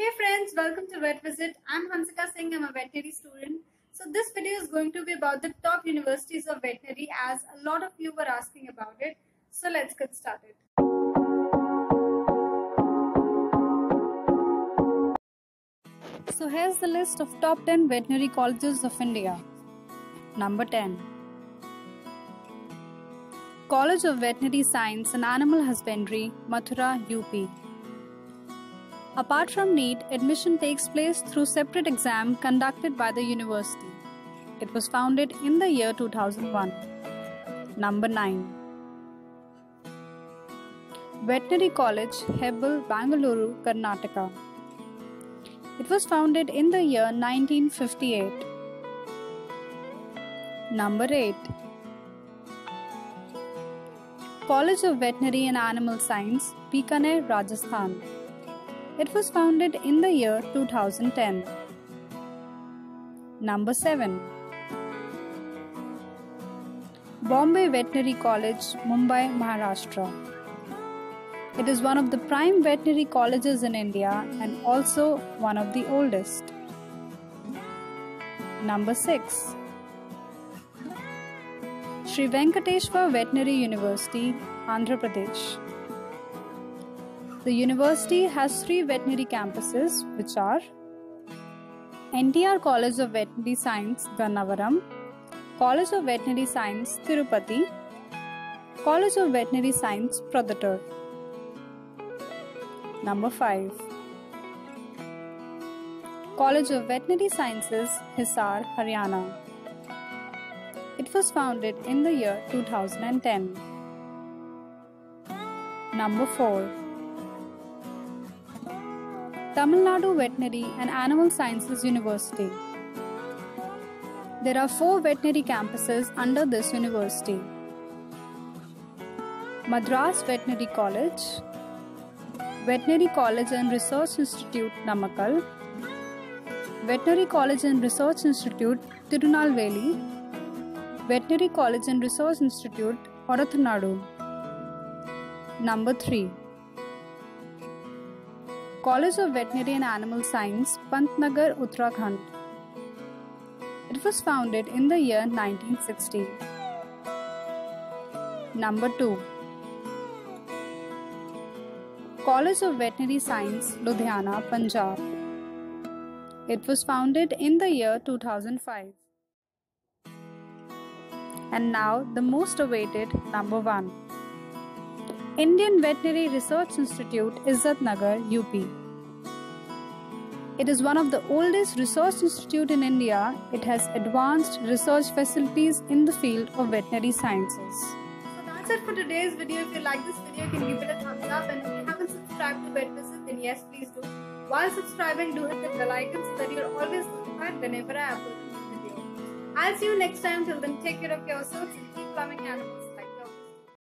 Hey friends, welcome to Vet Visit. I'm Hansika Singh, I'm a veterinary student. So this video is going to be about the top universities of veterinary as a lot of you were asking about it. So let's get started. So here's the list of top 10 veterinary colleges of India. Number 10. College of Veterinary Science and Animal Husbandry, Mathura, UP. Apart from NEET, admission takes place through separate exam conducted by the university. It was founded in the year 2001. Number 9. Veterinary College, Hebbal, Bangalore, Karnataka. It was founded in the year 1958. Number 8. College of Veterinary and Animal Science, Bikaner, Rajasthan. It was founded in the year 2010. Number 7. Bombay Veterinary College, Mumbai, Maharashtra. It is one of the prime veterinary colleges in India and also one of the oldest. Number 6. Sri Venkateshwar Veterinary University, Andhra Pradesh. The university has three veterinary campuses, which are NTR College of Veterinary Science, Gannavaram, College of Veterinary Science, Tirupati, College of Veterinary Science, Proddatur. Number 5. College of Veterinary Sciences, Hisar, Haryana. It was founded in the year 2010. Number 4. Tamil Nadu Veterinary and Animal Sciences University. There are four veterinary campuses under this university. Madras Veterinary College, Veterinary College and Research Institute Namakkal, Veterinary College and Research Institute Tirunelveli, Veterinary College and Research Institute Orathanadu. Number 3 College of Veterinary and Animal Science, Pantnagar, Uttarakhand. It was founded in the year 1960. Number 2 College of Veterinary Science, Ludhiana, Punjab. It was founded in the year 2005. And now the most awaited number 1. Indian Veterinary Research Institute, Izatnagar, UP. It is one of the oldest research institute in India. It has advanced research facilities in the field of veterinary sciences. So that's it for today's video. If you like this video, you can give it a thumbs up and if you haven't subscribed to VetVisit, then yes, please do. While subscribing, do hit the bell icon so that you're always notified whenever I upload a new video. I'll see you next time. Till then, take care of yourselves and keep loving animals.